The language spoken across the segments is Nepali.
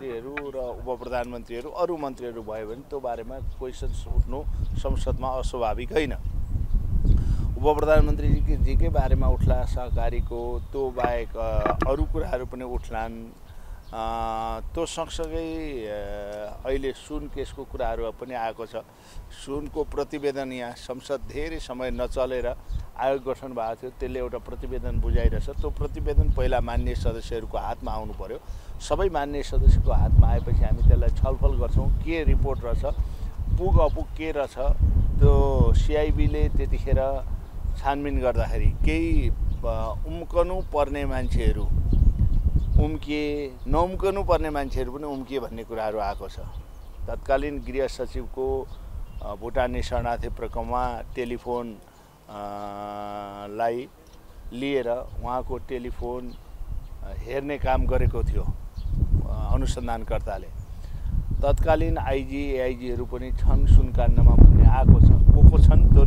प्रधानमन्त्रीहरू र उप प्रधानमन्त्रीहरू अरू मन्त्रीहरू भयो भने त्यो बारेमा क्वेसन्स उठ्नु संसदमा अस्वाभाविक होइन। उप प्रधानमन्त्रीजी जीकै बारेमा उठ्ला सहकारीको त्यो बाहेक अरू कुराहरू पनि उठ्लान्। त्यो सँगसँगै अहिले सुन केसको कुराहरू पनि आएको छ। सुनको प्रतिवेदन यहाँ संसद धेरै समय नचलेर आयोग गठन भएको थियो त्यसले एउटा प्रतिवेदन बुझाइरहेछ। त्यो प्रतिवेदन पहिला मान्य सदस्यहरूको हातमा आउनु पर्यो। सबै मान्य सदस्यको हातमा आएपछि हामी त्यसलाई छलफल गर्छौँ। के रिपोर्ट रहेछ पुग अपुग के रहेछ त्यो सिआइबीले त्यतिखेर छानबिन गर्दाखेरि केही उम्कनु पर्ने मान्छेहरू उम्किए नउम्कनु पर्ने मान्छेहरू पनि उम्किए भन्ने कुराहरू आएको छ। तत्कालीन गृह सचिवको भुटानी शरणार्थी प्रकरणमा टेलिफोन लाई लिएर उहाँको टेलिफोन हेर्ने काम गरेको थियो अनुसन्धानकर्ताले। तत्कालीन आइजी एआइजीहरू पनि छन् सुनकाण्डमा भन्ने आएको छ। को को छन् त्यो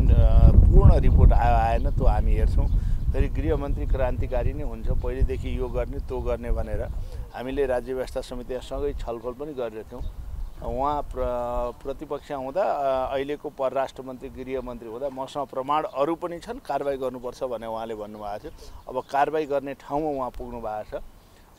पूर्ण रिपोर्ट आयो आएन त्यो हामी हेर्छौँ। फेरि गृहमन्त्री क्रान्तिकारी नै हुन्छ। पहिलेदेखि यो गर्ने त्यो गर्ने भनेर हामीले राज्य व्यवस्था समितिसँगै छलफल पनि गरिरहेको थियौँ। उहाँ प्र प्रतिपक्ष हुँदा अहिलेको परराष्ट्र मन्त्री गृहमन्त्री हुँदा मसँग प्रमाण अरू पनि छन्। कारवाही गर्नुपर्छ भनेर उहाँले भन्नुभएको थियो। अब कारवाही गर्ने ठाउँमा उहाँ पुग्नु भएको छ।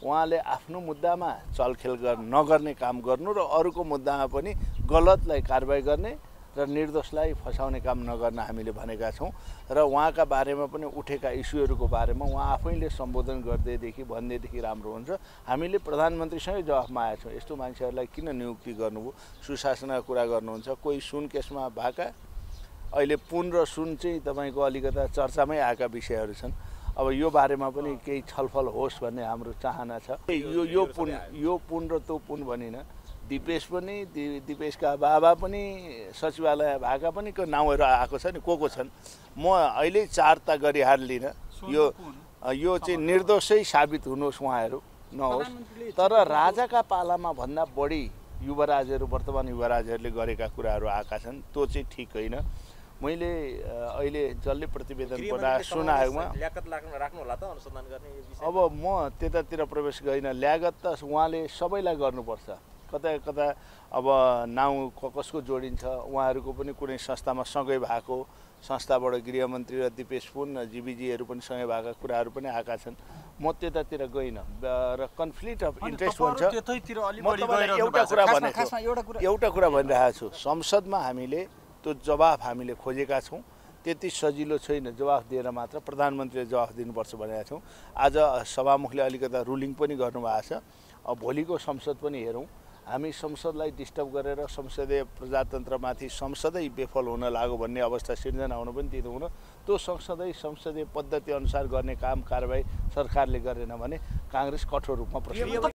उहाँले आफ्नो मुद्दामा चलखेल गर नगर्ने काम गर्नु र अरूको मुद्दामा पनि गलतलाई कारवाही गर्ने र निर्दोषलाई फसाउने काम नगर्न हामीले भनेका छौँ र उहाँका बारेमा पनि उठेका इस्युहरूको बारेमा उहाँ आफैले सम्बोधन गर्दैदेखि भन्दैदेखि राम्रो हुन्छ। हामीले प्रधानमन्त्रीसँगै जवाफमा आएका छौँ। यस्तो मान्छेहरूलाई किन नियुक्ति गर्नुभयो? सुशासनका कुरा गर्नुहुन्छ। कोही सुन केसमा भएका अहिले पुन र सुन चाहिँ तपाईँको अलिकता चर्चामै आएका विषयहरू छन्। अब यो बारेमा पनि केही छलफल होस् भन्ने हाम्रो चाहना छ। यो यो पुन यो पुन र त्यो पुन भनिन। दिपेश पनि दि- दिपेशका बाबा पनि सचिवालय भएका पनि को नाउँहरू आएको छ नि को को छन्? म अहिले चार त गरिहाल्दिनँ यो यो चाहिँ निर्दोषै साबित हुनुहोस् उहाँहरू नहोस्। तर राजाका पालामा भन्दा बढी युवराजहरू वर्तमान युवराजहरूले गरेका कुराहरू आएका छन् त्यो चाहिँ ठिक होइन। मैले अहिले जसले प्रतिवेदन पठाए सुन आयोगमा ल्याकत लाग्नु राख्नु होला त अनुसन्धान गर्ने यो विषय। अब म त्यतातिर प्रवेश गरिनँ ल्यागत त उहाँले सबैलाई गर्नुपर्छ। कता कता अब नाउँ क- कसको जोडिन्छ उहाँहरूको पनि कुनै संस्थामा सँगै भएको संस्थाबाट गृहमन्त्री र दिपेश पुन जिबिजीहरू पनि सँगै भएका कुराहरू पनि आएका छन्। म त्यतातिर गइनँ। र कन्फ्लिक्ट अफ इन्ट्रेस्ट भन्छ त्यतैतिर अलि म बढी तपाईँलाई गइरहनु एउटा भएको छ। कुरा खासमा- भनेको खासमा एउटा कुरा एउटा कुरा भनिरहेको छु। संसदमा हामीले त्यो जवाफ हामीले खोजेका छौँ। त्यति सजिलो छैन। जवाफ दिएर मात्र प्रधानमन्त्रीले जवाफ दिनुपर्छ भनेका छौँ। आज सभामुखले अलिकता रुलिङ पनि गर्नुभएको छ। अब भोलिको संसद पनि हेरौँ। हामी संसदलाई डिस्टर्ब गरेर संसदीय प्रजातन्त्रमाथि संसदै बेफल हुन लाग्यो भन्ने अवस्था सिर्जना हुनु पनि दिँदैन। त्यो संसदै संसदीय पद्धति अनुसार गर्ने काम कारवाही सरकारले गरेन भने काङ्ग्रेस कठोर रूपमा प्रश्न